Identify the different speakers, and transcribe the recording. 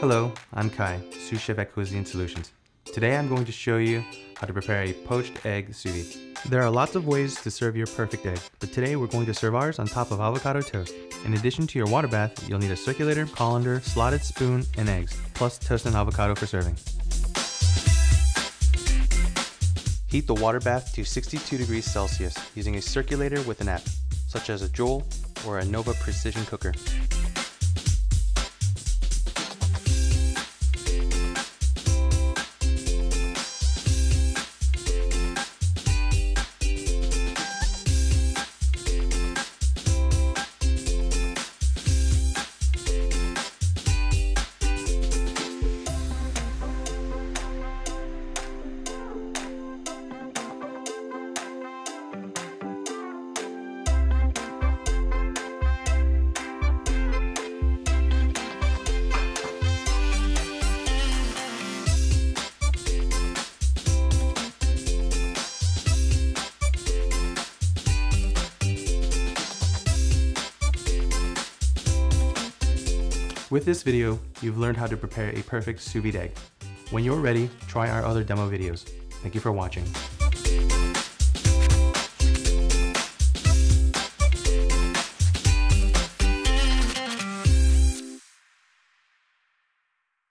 Speaker 1: Hello, I'm Kai, sous chef at Cuisine Solutions. Today I'm going to show you how to prepare a poached egg sous vide. There are lots of ways to serve your perfect egg, but today we're going to serve ours on top of avocado toast. In addition to your water bath, you'll need a circulator, colander, slotted spoon, and eggs, plus toast and avocado for serving. Heat the water bath to 62 degrees Celsius using a circulator with an app, such as a Joule or Anova Precision Cooker. With this video, you've learned how to prepare a perfect sous vide egg. When you're ready, try our other demo videos. Thank you for watching.